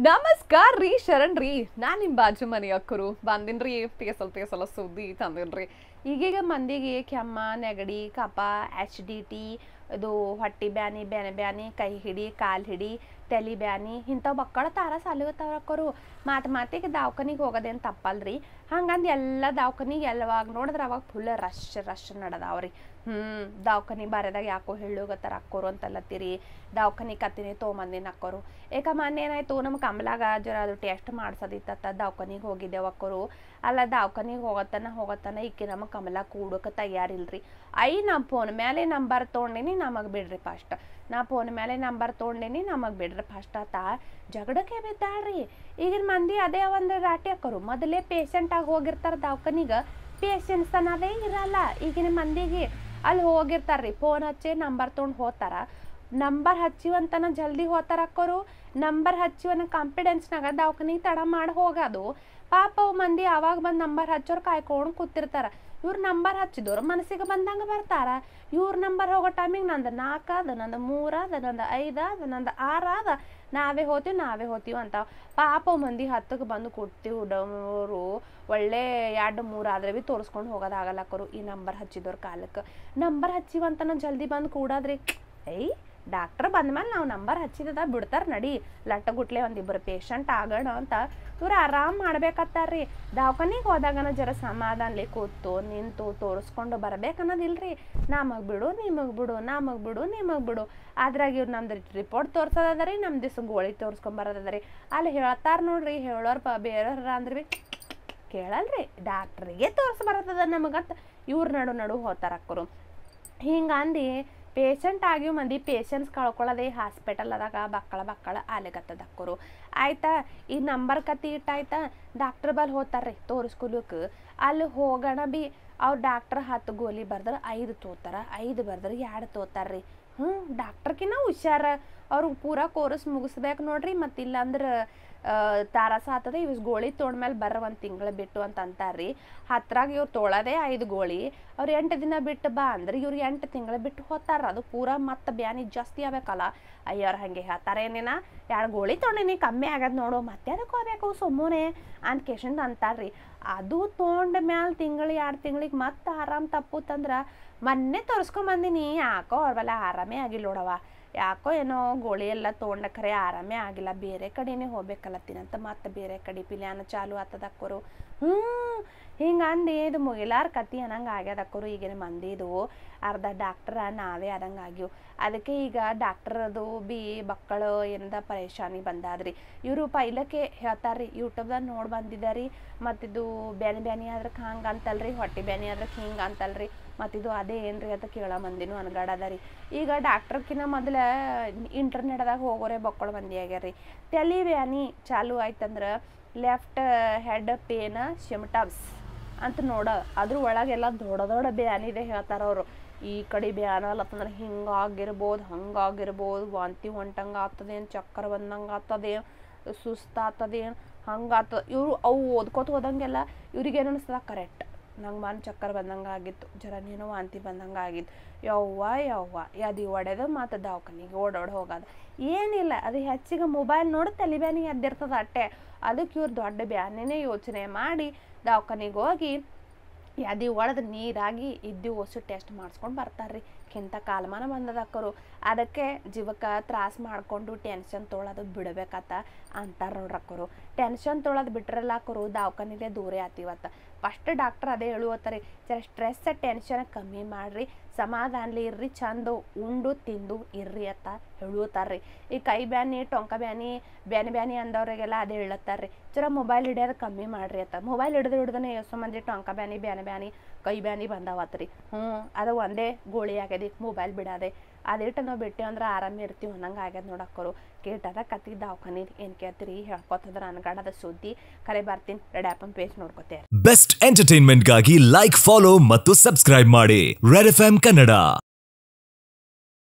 ನಮಸ್ಕಾರ ರೀ ಶರಣ್ ರೀ. ನಾನು ನಿಮ್ಮ ಬಾಜು ಮನೆ ಅಕ್ಕರು. ಬಂದಿನ್ರಿ ಪೇಸಲ್ ಪೇಸಲ ಸುದ್ದಿ ತಂದಿನ್ರಿ. ಈಗೀಗ ಮಂದಿಗೆ ಕೆಮ್ಮ, ನೆಗಡಿ ಕಪ ಎಚ್ ಡಿ ಟಿ ಇದು ಹೊಟ್ಟೆ ಬ್ಯಾನಿ ಬ್ಯಾನೆ ಬ್ಯಾನಿ, ಕೈ ಹಿಡಿ, ಕಾಲು ಹಿಡಿ, ತಲೆ ಬ್ಯಾನಿ, ಇಂಥವು ಮಕ್ಕಳ ತಾರ ಸಾಲಿಗತ್ತವ್ರಕ್ಕರು ಮಾತು ಮಾತಿಗೆ ದವಾಖಾನಿಗೆ ಹೋಗೋದೇನು ತಪ್ಪಲ್ರಿ. ಹಂಗಂದು ಎಲ್ಲ ದವಾಖಾನಿಗೆ ಎಲ್ಲವಾಗ ನೋಡಿದ್ರೆ ಅವಾಗ ಫುಲ್ ರಶ್ ರಶ್ ನಡೆದಾವ್ರಿ. ಹ್ಞೂ ದವಾಖಾನಿ ಬಾರ್ಯದಾಗ ಯಾಕೋ ಹೇಳುಗತ್ತಾರ ಅಕ್ಕೋರು ಅಂತಲ್ಲತ್ತೀರಿ ದವಾಖಾನಿ ಕತ್ತಿನಿ ತೊಗೊಂಬಂದಿನ ಅಕ್ಕೋರು. ಏಕ ಮೊನ್ನೆ ಏನಾಯ್ತು ನಮ್ಮ ಕಮಲಾಗ ಜರ ಅದು ಟೆಸ್ಟ್ ಮಾಡ್ಸೋದಿತ್ತ ದವಾಖಾನಿಗೆ ಹೋಗಿದ್ದೆವು ಅಕ್ಕೋರು. ಅಲ್ಲ ದವಾಖಾನಿಗೆ ಹೋಗತ್ತನ ಹೋಗತ್ತನ, ಈಕೆ ನಮ್ಮ ಕಮಲ ಕೂಡೋಕೆ ತಯಾರಿಲ್ರಿ. ಐ ನಾ ಫೋನ್ ಮೇಲೆ ನಂಬರ್ ತೊಗೊಂಡೇನಿ ನಮಗೆ ಬಿಡ್ರಿ ಫಸ್ಟ್. ನಾ ಫೋನ್ ಮೇಲೆ ನಂಬರ್ ತೊಗೊಂಡೇನಿ ನಮಗೆ ಬಿಡ್ರಿ ಫಸ್ಟ್ ಆತ. ಜಗಳಕ್ಕೆ ಬಿದ್ದಾಳ್ರಿ. ಈಗಿನ ಮಂದಿ ಅದೇ ಒಂದು ರಾಟಿ ಮೊದಲೇ ಪೇಷಂಟ್ ಆಗಿ ಹೋಗಿರ್ತಾರ ದವಾಖಾನಿಗೆ. ಪೇಷಂಟ್ಸ್ ಅನ್ನೋದೇ ಇರಲ್ಲ. ಈಗಿನ ಮಂದಿಗೆ ಅಲ್ಲಿ ಹೋಗಿರ್ತಾರ್ರಿ. ಫೋನ್ ಹಚ್ಚಿ ನಂಬರ್ ತೊಗೊಂಡು ಹೋತಾರ ನಂಬರ್ ಹಚ್ಚಿವಂತನ ಜಲ್ದಿ ಹೋತಾರ ಅಕ್ಕೋರು ನಂಬರ್ ಹಚ್ಚಿವನ ಕಾನ್ಫಿಡೆನ್ಸ್ನಾಗ ದವಾಖಾನಿಗೆ ತಡ ಮಾಡಿ ಹೋಗೋದು. ಪಾಪ ಮಂದಿ ಅವಾಗ ಬಂದು ನಂಬರ್ ಹಚ್ಚೋರು ಕಾಯ್ಕೊಂಡು ಕೂತಿರ್ತಾರ. ಇವ್ರ ನಂಬರ್ ಹಚ್ಚಿದವ್ರು ಮನಸ್ಸಿಗೆ ಬಂದಂಗೆ ಬರ್ತಾರ. ಇವ್ರ ನಂಬರ್ ಹೋಗೋ ಟೈಮಿಗೆ ನಂದು ನಾಲ್ಕು ಅದ ನಂದು ಮೂರು ಅದ ನಂದು ಐದು ಅದ ನಂದು ಆರು ಅದ ನಾವೇ ಹೋತೀವಿ ನಾವೇ ಹೋತೀವಿ ಅಂತ ಪಾಪ ಮಂದಿ ಹತ್ತಕ್ಕೆ ಬಂದು ಕೊಡ್ತೀವಿ ಹುಡವರು ಒಳ್ಳೆ ಎರಡು, ಮೂರು ಆದ್ರೆ ಭೀ ತೋರಿಸ್ಕೊಂಡು ಹೋಗೋದಾಗಲ್ಲ ಅಕ್ಕರು. ಈ ನಂಬರ್ ಹಚ್ಚಿದವ್ರ ಕಾಲಕ್ಕೆ ನಂಬರ್ ಹಚ್ಚಿವಂತನ ಜಲ್ದಿ ಬಂದು ಕೂಡಾದ್ರಿ. ಐ ಡಾಕ್ಟ್ರ್ ಬಂದ್ಮೇಲೆ ನಾವು ನಂಬರ್ ಹಚ್ಚಿದದ, ಬಿಡ್ತಾರೆ ನಡಿ, ಲಟ್ಟ ಗುಟ್ಲೆ ಒಂದಿಬ್ಬರು ಪೇಷಂಟ್ ಆಗೋಣ ಅಂತ. ಇವ್ರು ಆರಾಮ್ ಮಾಡ್ಬೇಕತ್ತಾರ್ರಿ. ದವಾಖಾನಿಗೆ ಹೋದಾಗನ ಜರ ಸಮಾಧಾನಲಿ ಕೂತು, ನಿಂತು, ತೋರಿಸ್ಕೊಂಡು ಬರ್ಬೇಕನ್ನೋದಿಲ್ರಿ. ನಮಗೆ ಬಿಡು ನಿಮಗೆ ಬಿಡು ನಮಗೆ ಬಿಡು ನಿಮಗೆ ಬಿಡು. ಅದ್ರಾಗ ಇವ್ರು ನಮ್ದು ರಿಪೋರ್ಟ್ ತೋರ್ಸೋದದ ರೀ ನಮ್ಮ ದಿವ್ಸ ಗೋಳಿ ತೋರಿಸ್ಕೊಂಬರೋದದ ರೀ ಅಲ್ಲಿ ಹೇಳ್ತಾರೆ ನೋಡ್ರಿ, ಹೇಳೋರು ಪ ಬೇರೆಯವ್ರ ಅಂದ್ರೆ ಕೇಳಲ್ರಿ, ಡಾಕ್ಟ್ರಿಗೆ ತೋರಿಸ್ಬರತ್ತದ ನಮಗಂತ. ಇವ್ರ ನಡು ನಡು ಹೋತಾರ ಅಕ್ಕರು. ಹಿಂಗಂದು ಪೇಷಂಟ್ ಆಗಿ ಮಂದಿ ಪೇಷಂಟ್ಸ್ ಕಳ್ಕೊಳ್ಳೋದೇ ಹಾಸ್ಪಿಟಲ್ ಅದಾಗ ಬಕ್ಕಳ ಬಕ್ಕಳ ಆಲೆಗತ್ತದ ಅಕ್ಕರು ಆಯ್ತಾ, ಈ ನಂಬರ್ ಕತ್ತಿ ಇಟ್ಟಾಯ್ತಾ ಡಾಕ್ಟ್ರ್ ಬಲ್ ರೀ ತೋರಿಸ್ಕೊಲಕ್ಕೆ. ಅಲ್ಲಿ ಹೋಗೋಣ ಬಿ, ಅವ್ರು ಡಾಕ್ಟ್ರ್ ಹತ್ತು ಗೋಲಿ ಬರ್ದ್ರೆ, ಐದು ತೋತಾರ, ಐದು ಬರ್ದ್ರೆ ಎರಡು ತೋತಾರ್ರಿ. ಹ್ಞೂ ಡಾಕ್ಟ್ರ್ಕಿನ್ನ ಹುಷಾರ. ಅವ್ರು ಪೂರ ಕೋರಸ್ ಮುಗಿಸ್ಬೇಕು ನೋಡ್ರಿ, ಮತ್ತು ಇಲ್ಲಾಂದ್ರೆ ತಾರಸ ಆತದ ಇವ್ ಗೋಳಿ ತೊಗೊಂಡ್ಮೇಲೆ ಬರ್ರ ಒಂದು ತಿಂಗಳು ಬಿಟ್ಟು ಅಂತ ಅಂತಾರ್ರಿ. ಹತ್ರಾಗ ಇವ್ರು ತೋಳದೆ ಐದು ಗೋಳಿ. ಅವ್ರು ಎಂಟು ದಿನ ಬಿಟ್ಟು ಬಾ ಅಂದ್ರೆ ಇವ್ರು ಎಂಟು ತಿಂಗಳು ಬಿಟ್ಟು ಹೋತಾರ. ಅದು ಪೂರಾ ಮತ್ತೆ ಬ್ಯಾನಿ ಜಾಸ್ತಿ ಆಗ್ಬೇಕಲ್ಲ. ಅಯ್ಯವ್ರು ಹಾಗೆ ಹೇಳ್ತಾರೆ, ಏನೇನ? ಎರಡು ಗೋಳಿ ತೊಗೊಂಡಿನಿ ಕಮ್ಮಿ ಆಗದ್ ನೋಡು, ಮತ್ತೆ ಅದಕ್ಕೆ ಹೋಗ್ಬೇಕು ಸುಮ್ಮನೆ ಅಂತ ಕೇಶಂದ್ ಅಂತಾರ್ರಿ. ಅದು ತೊಗೊಂಡ ಮ್ಯಾಲೆ ತಿಂಗಳು ಎರಡು ತಿಂಗಳಿಗೆ ಮತ್ತೆ ಆರಾಮ್ ತಪ್ಪುತ್ತಂದ್ರೆ ಮೊನ್ನೆ ತೋರಿಸ್ಕೊಂಬಂದಿನಿ ಯಾಕೋ ಅವ್ರ ಬಲ್ಲ ಆರಾಮೇ ಆಗಿಲ್ಲ ನೋಡವ ಯಾಕೋ ಏನೋ ಗೋಳಿ ಎಲ್ಲ ತೊಗೊಂಡ ಖರೆ ಆರಾಮೇ ಆಗಿಲ್ಲ. ಬೇರೆ ಕಡೆನೇ ಹೋಗ್ಬೇಕಲ್ಲತ್ತಿನಂತ ಮತ್ತೆ ಬೇರೆ ಕಡೆ ಪಿಲ್ಯಾನ ಚಾಲು ಆತದ ಅಕ್ಕೋರು. ಹ್ಞೂ ಹಿಂಗೆ ಅಂದು. ಇದು ಮುಗಿಲಾರ ಕತಿ ಅನ್ನಂಗೆ ಆಗ್ಯದ ಅಕ್ಕೋರು. ಈಗಿನ ಮಂದಿದು ಅರ್ಧ ಡಾಕ್ಟ್ರ, ನಾವೇ ಆದಂಗೆ ಆಗ್ಯವು. ಅದಕ್ಕೆ ಈಗ ಡಾಕ್ಟ್ರದು ಬಿ ಮಕ್ಕಳು ಏನದ ಪರೇಶಾನಿ ಬಂದಾದ್ರಿ. ಇವರು ಪೈಲಕ್ಕೆ ಹೇಳ್ತಾರ್ರಿ, ಯೂಟ್ಯೂಬ್ದಾಗ ನೋಡಿ ಬಂದಿದ್ದಾರಿ ಮತ್ತಿದು ಬ್ಯಾನಿ ಬ್ಯಾನಿ ಆದ್ರಕ್ಕೆ ಹಂಗೆ ಅಂತಲ್ರಿ, ಹೊಟ್ಟೆ ಬ್ಯಾನಿ ಆದ್ರಕ್ಕೆ ಹಿಂಗೆ ಅಂತಲ್ರಿ. ಮತ್ತಿದು ಅದೇ ಏನ್ರಿ ಅಂತ ಕೇಳೋ ಮಂದಿನೂ ಅನ್ಗಾಡದ ರೀ. ಈಗ ಡಾಕ್ಟ್ರಕ್ಕಿನ್ನ ಮೊದಲ ಇಂಟರ್ನೆಟ್ದಾಗ ಹೋಗೋರೆ ಬಕ್ಕಳು ಮಂದಿ ಆಗ್ಯಾರ ರೀ ತಲೆ ಬ್ಯಾನಿ ಚಾಲು ಆಯ್ತಂದ್ರೆ ಲೆಫ್ಟ್ ಹೆಡ್ ಪೇನ ಸಿಮ್ಟಮ್ಸ್ ಅಂತ ನೋಡ. ಅದ್ರ ಒಳಗೆಲ್ಲ ದೊಡ್ಡ ದೊಡ್ಡ ಬ್ಯಾನಿದೆ ಹೇಳ್ತಾರ ಅವರು. ಈ ಕಡೆ ಬ್ಯಾನಲ್ಲತ್ತಂದ್ರೆ ಹಿಂಗಾಗಿರ್ಬೋದು ಹಂಗಾಗಿರ್ಬೋದು ವಾಂತಿ ಹೊಂಟಂಗೆ ಆಗ್ತದೇನು ಚಕ್ಕರ್ ಬಂದಂಗೆ ಆಗ್ತದೇನು ಸುಸ್ತಾಗ್ತದೇನು ಹಂಗೆ ಆಗ್ತದ ಇವರು ಅವು ಓದ್ಕೋತ ಹೋದಂಗೆಲ್ಲ ಇವ್ರಿಗೆ ಏನು ಅನಿಸ್ತದ? ಕರೆಕ್ಟ್ ನಂಗೆ ಮನ್ ಚಕ್ಕರ್ ಬಂದಂಗೆ ಆಗಿತ್ತು, ಜರ ನೀನು ವಾಂತಿ ಬಂದಂಗೆ ಆಗಿತ್ತು. ಯವ್ವ ಯವ್ವ ಅದು ಒಡೆದು ಮತ್ತು ದವಾಖಾನಿಗೆ ಓಡೋಡಿ ಹೋಗೋದು. ಏನಿಲ್ಲ, ಅದು ಹೆಚ್ಚಿಗೆ ಮೊಬೈಲ್ ನೋಡಿ ತಲೆ ಬ್ಯಾನಿ ಎದ್ದಿರ್ತದೆ ಅಟ್ಟೆ. ಅದಕ್ಕೆ ಇವ್ರು ದೊಡ್ಡ ಬ್ಯಾನಿನೇ ಯೋಚನೆ ಮಾಡಿ ದವಾಖಾನಿಗೆ ಹೋಗಿ, ಯಾದಿ ಒಡೆದು ನೀರಾಗಿ ಇದ್ದು ಒಸು ಟೆಸ್ಟ್ ಮಾಡಿಸ್ಕೊಂಡು ಬರ್ತಾರ್ರಿ. ಕಿಂತ ಕಾಲಮಾನ ಬಂದದ ಅಕ್ಕರು ಅದಕ್ಕೆ ಜೀವಕ್ಕೆ ತ್ರಾಸ ಮಾಡಿಕೊಂಡು ಟೆನ್ಷನ್ ತೊಳೋದು ಬಿಡಬೇಕತ್ತ ಅಂತಾರೆ ನೋಡ್ರಕ್ಕರು ಟೆನ್ಷನ್ ತೊಳೋದು ಬಿಟ್ರಲ್ಲ ಅಕ್ಕರು ದವಾಖಾನಿಲೆ ದೂರೇ ಆತಿವತ್ತ. ಫಸ್ಟ್ ಡಾಕ್ಟರ್ ಅದೇ ಹೇಳುವತ್ತರಿ, ಜರ ಸ್ಟ್ರೆಸ್ ಟೆನ್ಷನ್ ಕಮ್ಮಿ ಮಾಡ್ರಿ, ಸಮಾಧಾನಲಿ ಇರ್ರಿ, ಚಂದ ಉಂಡು ತಿಂದು ಇರ್ರಿ ಅಂತ ಹೇಳುತ್ತಾರ್ರಿ ಈ ಕೈ ಬ್ಯಾನಿ, ಟೊಂಕ ಬ್ಯಾನಿ ಬ್ಯಾನಿ ಬ್ಯಾನಿ ಅಂದವ್ರಿಗೆಲ್ಲ ಅದೇ ಹೇಳತ್ತಾರ್ರಿ. ಚರ ಮೊಬೈಲ್ ಹಿಡಿಯೋದು ಕಮ್ಮಿ ಮಾಡ್ರಿ ಅಂತ ಮೊಬೈಲ್ ಹಿಡಿದು ಹಿಡ್ದನೆ ಎಷ್ಟೋ ಮಂದಿ ಟೊಂಕ ಬ್ಯಾನಿ ಬ್ಯಾನಿ ಬ್ಯಾನಿ, ಕೈ ಬ್ಯಾನಿ ಬಂದಾವತ್ರಿ ಹ್ಞೂ ಅದು ಒಂದೇ ಗೋಳಿ ಆಗ್ಯದಿ ಮೊಬೈಲ್ ಬಿಡಾದೆ ಅದಿಟ್ಟು ನಾವು ಬಿಟ್ಟೆವು ಅಂದ್ರೆ ಆರಾಮ ಇರ್ತೀವಿ ಅನ್ನಂಗೆ ಆಗ್ಯದ ನೋಡಕ್ಕರು ಕೇಟದ ಕತ್ತಿ ದವಾಖಾನಿ ಏನು ಕೇಳ್ತೀರಿ? ಹೇಳ್ಕೊತದ್ರ ಅನ್ಗಾಡದ ಸುದ್ದಿ. ಕರೆ ಬರ್ತೀನಿ, ರೆಡ್ ಆ್ಯಪನ್ ಪೇಜ್ ನೋಡ್ಕೊತೆ. ಬೆಸ್ಟ್ ಎಂಟರ್ಟೈನ್ಮೆಂಟ್ಗಾಗಿ ಲೈಕ್ ಫಾಲೋ ಮತ್ತು ಸಬ್ಸ್ಕ್ರೈಬ್ ಮಾಡಿ. Red F Kannada